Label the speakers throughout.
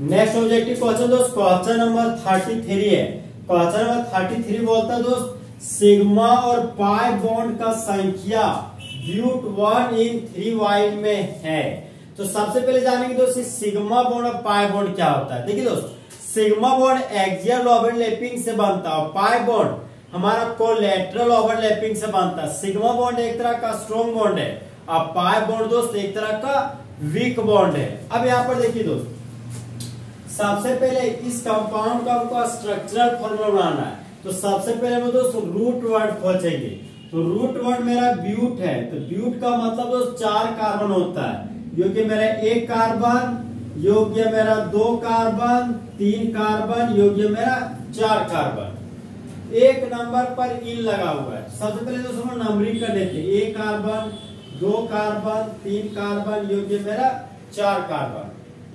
Speaker 1: Next objective question दोस्त question number thirty three है question number thirty three बोलता है दोस्त सिग्मा और पाई बॉन्ड का संख्या but one ene three yne में है तो सबसे पहले जानेंगे दोस्त सिग्मा बॉन्ड और पाई बॉन्ड क्या होता है देखिए दोस्त सिग्मा बॉन्ड एक्सियल ओवरलैपिंग से बनता है पाई बॉन्ड हमारा कोलेटरल ओवरलैपिंग से बनता है सिग्मा बॉन्ड एक तरह का स्ट्रॉन्ग बॉन्ड है और पाई बॉन्ड दोस्त एक तरह का वीक बॉन्ड है अब यहाँ पर देखिए दोस्त सबसे पहले इस कंपाउंड का हमको स्ट्रक्चरल फॉर्मूला बनाना है। तो सबसे पहले हम दोस्त रूट वर्ड खोजेंगे। तो रूट वर्ड मेरा ब्यूट है। तो ब्यूट का मतलब दोस्त चार कार्बन होता है। योग्य मेरा एक कार्बन योग्य मेरा दो कार्बन तीन कार्बन योग्य मेरा चार कार्बन एक नंबर पर इन लगा हुआ है। सबसे पहले दोस्तों नंबरिंग कर लेते हैं। एक कार्बन दो कार्बन तीन कार्बन योग्य मेरा चार कार्बन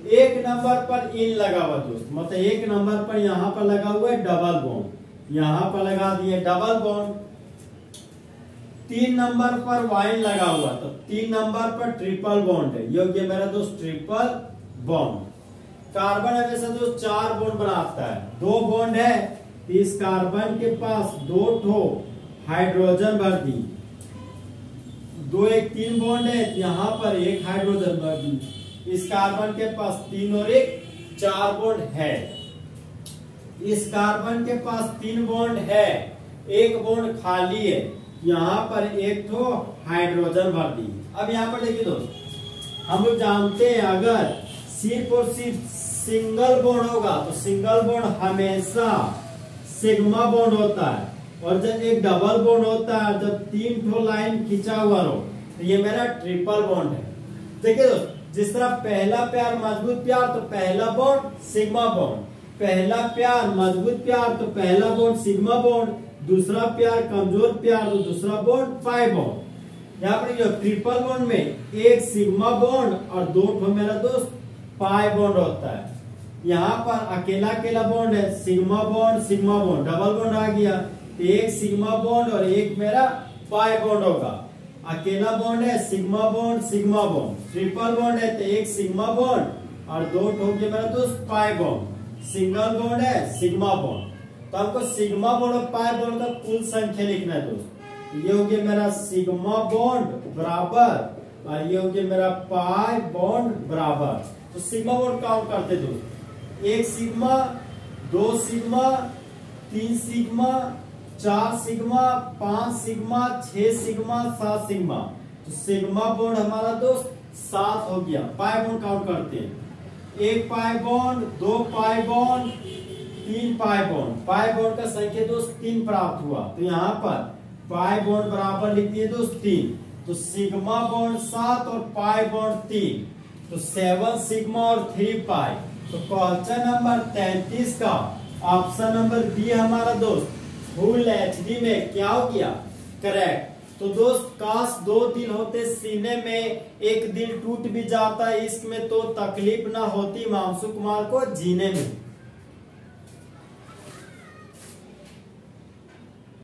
Speaker 1: एक नंबर पर इन लगा हुआ दोस्त। मतलब एक नंबर पर यहाँ पर लगा हुआ है डबल बॉन्ड यहाँ पर लगा दिए डबल बॉन्ड तीन नंबर पर वाइन लगा हुआ। तो तीन नंबर पर ट्रिपल बॉन्ड है। योग्य मेरा दोस्त ट्रिपल बॉन्ड कार्बन हमेशा दोस्त चार बॉन्ड बनाता है। दो बॉन्ड है तो इस कार्बन के पास दो ठो हाइड्रोजन भर दी। दो एक तीन बॉन्ड है यहाँ पर एक हाइड्रोजन भर दी। इस कार्बन के पास तीन और एक चार बॉन्ड है। इस कार्बन के पास तीन बॉन्ड है। एक बॉन्ड खाली है। यहाँ पर एक तो हाइड्रोजन भर दी। अब यहाँ पर देखिए दोस्त, हम लोग जानते हैं अगर सिर्फ़ और सिर्फ़ सिंगल बॉन्ड होगा तो सिंगल बॉन्ड हमेशा सिग्मा बॉन्ड होता है। और जब एक डबल बॉन्ड होता है, जब तीन ठो लाइन खींचा हुआ हो तो ये मेरा ट्रिपल बॉन्ड है। देखिए दोस्त जिस तरह पहला प्यार मज़बूत प्यार तो पहला बॉन्ड सिग्मा बॉन्ड पहला प्यार मज़बूत प्यार तो पहला बॉन्ड सिग्मा बॉन्ड दूसरा प्यार कमज़ोर प्यार तो दूसरा बॉन्ड पाई बॉन्ड यहाँ पर जो ट्रिपल बॉन्ड में एक सिग्मा बॉन्ड और दो मेरा दोस्त पाई बॉन्ड होता है। यहाँ पर अकेला अकेला बॉन्ड है sigma bond sigma bond double bond आ गया। एक सिग्मा बॉन्ड और एक मेरा पाई बॉन्ड होगा। अकेला बॉन्ड है sigma bond sigma bond triple bond है तो एक सिग्मा बॉन्ड और दो ठोके मेरा दोस्त पाई बॉन्ड सिंगल बॉन्ड है सिग्मा बॉन्ड तो हमको सिग्मा बॉन्ड और पाई बॉन्ड का कुल संख्या लिखना है दोस्त. ये हो गया मेरा सिग्मा बॉन्ड बराबर और ये हो गया मेरा पाई बॉन्ड बराबर. तो सिग्मा बॉन्ड काउंट करते दोस्त. एक सिग्मा दो सिग्मा तीन सिग्मा चार सिग्मा, पाँच सिग्मा, छह सिग्मा, सात सिग्मा। तो सिग्मा बॉन्ड हमारा दोस्त सात हो गया। पाई बॉन्ड काउंट करते हैं। एक पाई बॉन्ड दो पाई बॉन्ड तीन पाई बॉन्ड पाई बॉन्ड का संख्या दोस्त तीन प्राप्त हुआ। तो यहाँ पर पाई बॉन्ड बराबर लिखती है दोस्त तीन। तो सिग्मा बॉन्ड सात और पाई बॉन्ड तीन। तो सेवन सिग्मा और थ्री पाई तो क्वेश्चन नंबर तैतीस का। ऑप्शन नंबर बी हमारा दोस्त। फुल एच में क्या हो गया? करेक्ट तो दोस्त, काश दो दिन होते, सीने में एक दिन टूट भी जाता इसमें तो तकलीफ़ ना होती मामसू कुमार को जीने में।